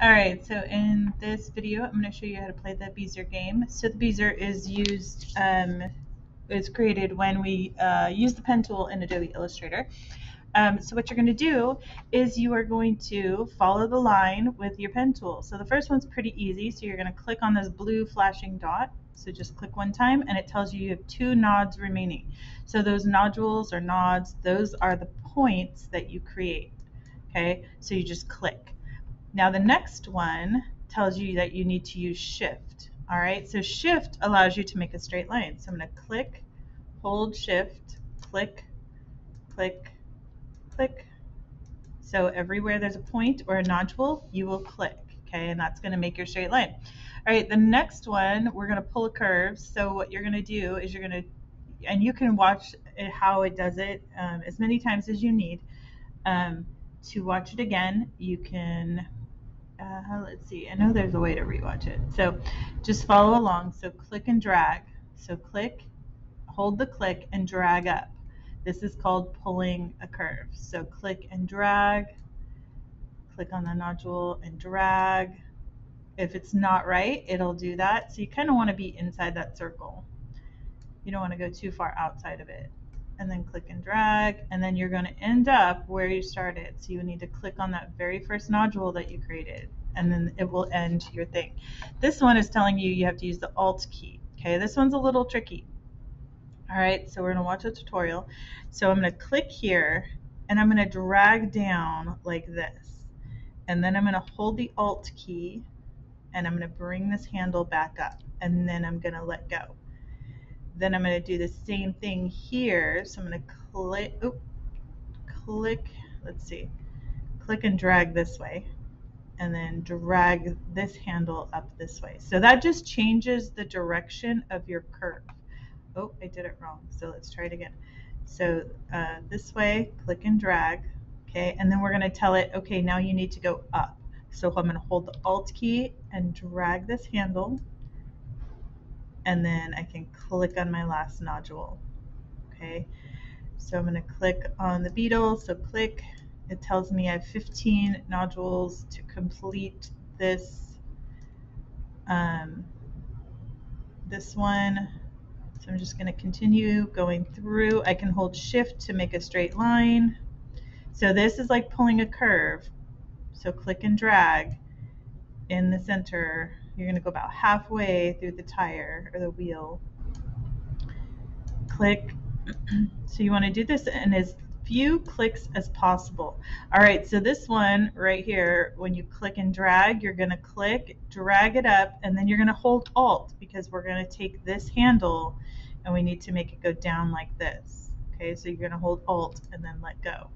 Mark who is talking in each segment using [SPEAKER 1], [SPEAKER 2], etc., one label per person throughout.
[SPEAKER 1] All right, so in this video, I'm going to show you how to play the Bezier game. So the Bezier is used, um, is created when we uh, use the pen tool in Adobe Illustrator. Um, so what you're going to do is you are going to follow the line with your pen tool. So the first one's pretty easy. So you're going to click on this blue flashing dot. So just click one time and it tells you you have two nodes remaining. So those nodules or nodes, those are the points that you create. Okay, so you just click. Now the next one tells you that you need to use shift. All right, so shift allows you to make a straight line. So I'm going to click, hold shift, click, click, click. So everywhere there's a point or a nodule, you will click, okay, and that's going to make your straight line. All right, the next one, we're going to pull a curve. So what you're going to do is you're going to, and you can watch it, how it does it um, as many times as you need. Um, to watch it again, you can uh, let's see, I know there's a way to rewatch it. So just follow along. So click and drag. So click, hold the click and drag up. This is called pulling a curve. So click and drag, click on the nodule and drag. If it's not right, it'll do that. So you kind of want to be inside that circle. You don't want to go too far outside of it and then click and drag, and then you're going to end up where you started. So you need to click on that very first nodule that you created, and then it will end your thing. This one is telling you you have to use the Alt key. Okay, this one's a little tricky. All right, so we're going to watch a tutorial. So I'm going to click here, and I'm going to drag down like this. And then I'm going to hold the Alt key, and I'm going to bring this handle back up, and then I'm going to let go. Then I'm going to do the same thing here. So I'm going to click, oop, click, let's see, click and drag this way and then drag this handle up this way. So that just changes the direction of your curve. Oh, I did it wrong. So let's try it again. So uh, this way, click and drag, okay? And then we're gonna tell it, okay, now you need to go up. So I'm gonna hold the Alt key and drag this handle and then I can click on my last nodule. Okay, so I'm going to click on the beetle. So click, it tells me I have 15 nodules to complete this um, this one. So I'm just going to continue going through. I can hold shift to make a straight line. So this is like pulling a curve. So click and drag in the center you're going to go about halfway through the tire or the wheel. Click. so you want to do this in as few clicks as possible. All right, so this one right here, when you click and drag, you're going to click, drag it up, and then you're going to hold Alt because we're going to take this handle and we need to make it go down like this. Okay, so you're going to hold Alt and then let go.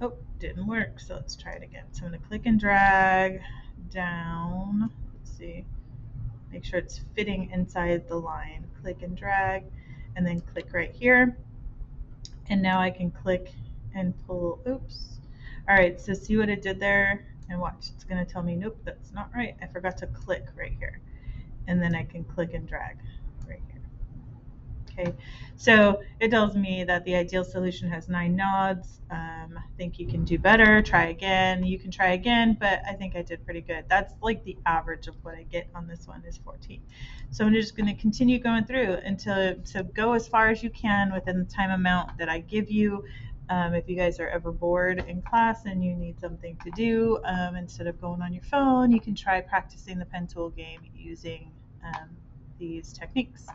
[SPEAKER 1] Oh, didn't work, so let's try it again. So I'm going to click and drag down see. Make sure it's fitting inside the line. Click and drag, and then click right here. And now I can click and pull, oops. All right, so see what it did there? And watch, it's gonna tell me, nope, that's not right. I forgot to click right here. And then I can click and drag. Okay, so it tells me that the ideal solution has nine nodes. Um, I think you can do better. Try again. You can try again, but I think I did pretty good. That's like the average of what I get on this one is 14. So I'm just going to continue going through until so go as far as you can within the time amount that I give you. Um, if you guys are ever bored in class and you need something to do um, instead of going on your phone, you can try practicing the pen tool game using um, these techniques.